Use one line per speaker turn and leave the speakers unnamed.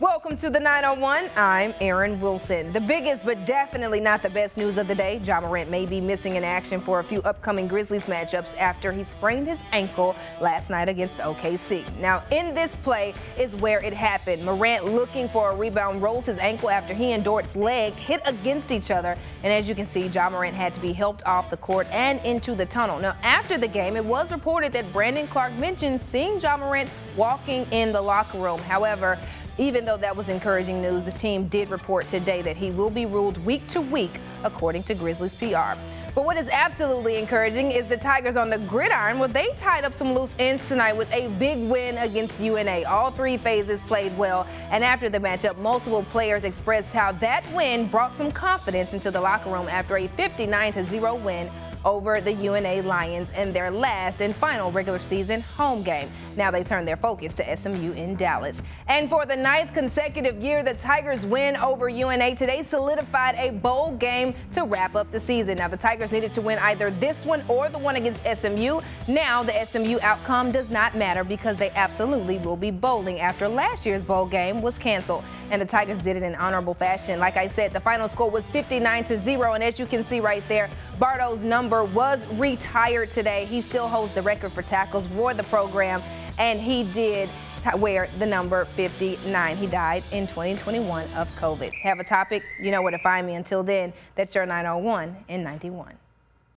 Welcome to the 901. I'm Erin Wilson. The biggest but definitely not the best news of the day, Ja Morant may be missing in action for a few upcoming Grizzlies matchups after he sprained his ankle last night against OKC. Now, in this play is where it happened. Morant looking for a rebound rolls his ankle after he and Dort's leg hit against each other. And as you can see, Ja Morant had to be helped off the court and into the tunnel. Now, after the game, it was reported that Brandon Clarke mentioned seeing Ja Morant walking in the locker room. However, even though that was encouraging news, the team did report today that he will be ruled week to week, according to Grizzlies PR. But what is absolutely encouraging is the Tigers on the gridiron. Well, they tied up some loose ends tonight with a big win against UNA. All three phases played well, and after the matchup, multiple players expressed how that win brought some confidence into the locker room after a 59-0 win over the UNA Lions in their last and final regular season home game. Now they turn their focus to SMU in Dallas. And for the ninth consecutive year, the Tigers win over UNA today solidified a bowl game to wrap up the season. Now the Tigers needed to win either this one or the one against SMU. Now the SMU outcome does not matter because they absolutely will be bowling after last year's bowl game was canceled. And the Tigers did it in honorable fashion. Like I said, the final score was 59 to 0. And as you can see right there, Bardo's number was retired today. He still holds the record for tackles for the program, and he did wear the number 59. He died in 2021 of COVID. Have a topic, you know where to find me. Until then, that's your 901 in 91.